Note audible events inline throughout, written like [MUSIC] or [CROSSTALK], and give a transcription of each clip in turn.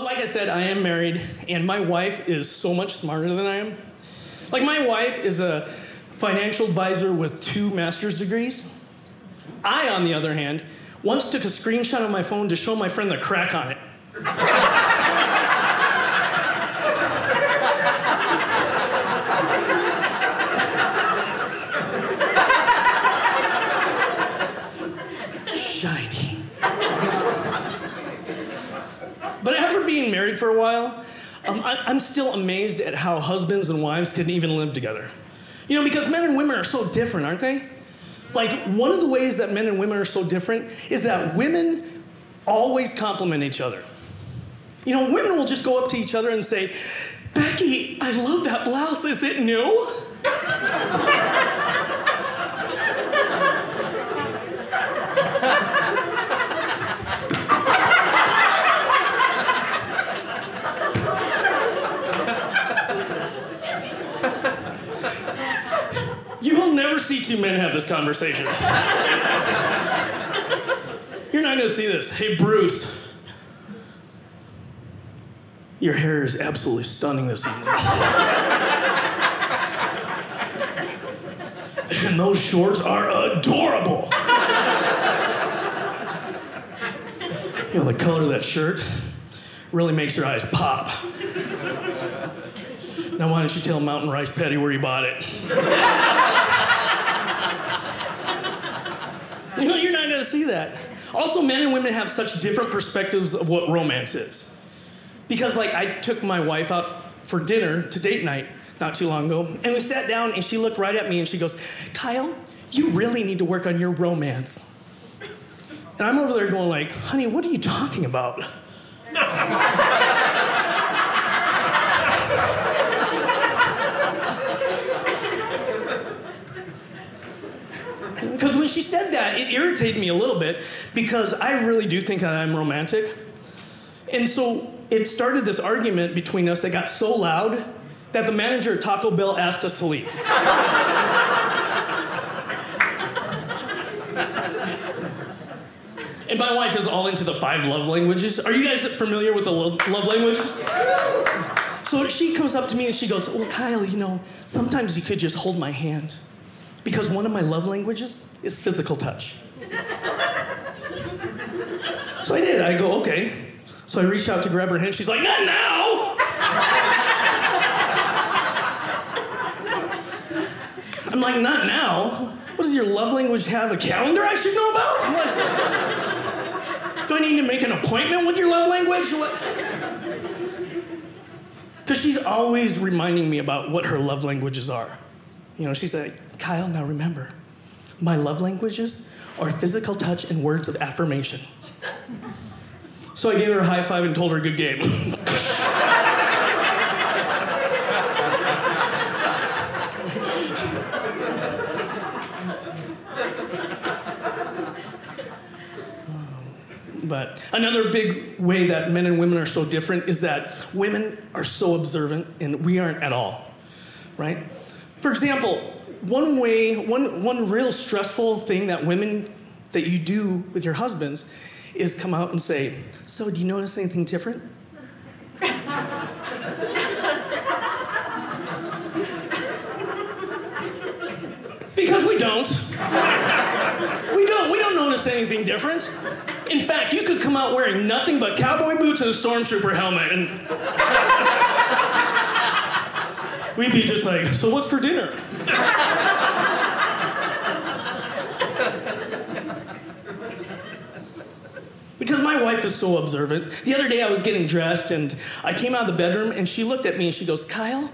But like I said, I am married, and my wife is so much smarter than I am. Like, my wife is a financial advisor with two master's degrees. I, on the other hand, once took a screenshot of my phone to show my friend the crack on it. Being married for a while, um, I, I'm still amazed at how husbands and wives can even live together. You know, because men and women are so different, aren't they? Like, one of the ways that men and women are so different is that women always compliment each other. You know, women will just go up to each other and say, Becky, I love that blouse. Is it new? You will never see two men have this conversation. You're not gonna see this. Hey, Bruce. Your hair is absolutely stunning this evening. and those shorts are adorable. you know, the color of that shirt really makes your eyes pop. Now, why don't you tell Mountain Rice Patty where you bought it? You know, you're not gonna see that. Also, men and women have such different perspectives of what romance is. Because, like, I took my wife out for dinner to date night not too long ago, and we sat down, and she looked right at me and she goes, Kyle, you really need to work on your romance. And I'm over there going, like, honey, what are you talking about? [LAUGHS] Because when she said that, it irritated me a little bit because I really do think I'm romantic. And so it started this argument between us that got so loud that the manager at Taco Bell asked us to leave. and my wife is all into the five love languages. Are you guys familiar with the love, love languages? So she comes up to me and she goes, Well, Kyle, you know, sometimes you could just hold my hand because one of my love languages is physical touch. so I did. I go, okay. So I reach out to grab her hand. She's like, not now. I'm like, not now. What does your love language have? A calendar I should know about? What? Do I need to make an appointment with your love language? Because she's always reminding me about what her love languages are. You know, she's like, Kyle, now remember, my love languages are physical touch and words of affirmation. So I gave her a high five and told her good game. [LAUGHS] But another big way that men and women are so different is that women are so observant and we aren't at all, right? For example, one way, one, one real stressful thing that women, that you do with your husbands is come out and say, So, do you notice anything different? because we don't. We don't. We don't notice anything different. In fact, you could come out wearing nothing but cowboy boots and a stormtrooper helmet, and we'd be just like, So, what's for dinner? because my wife is so observant. The other day I was getting dressed and I came out of the bedroom and she looked at me and she goes, Kyle,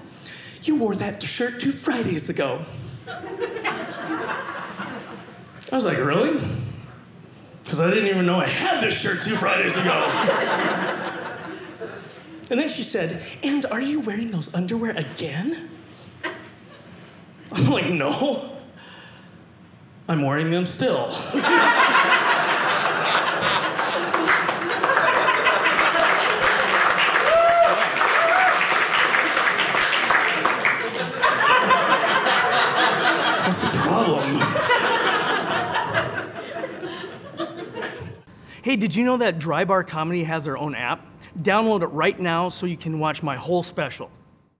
you wore that shirt two Fridays ago. I was like, really? Because I didn't even know I had this shirt two Fridays ago. And then she said, and are you wearing those underwear again? I'm like, no. I'm wearing them still. What's the problem? Hey, did you know that Dry Bar Comedy has their own app? Download it right now so you can watch my whole special.